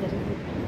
Gracias.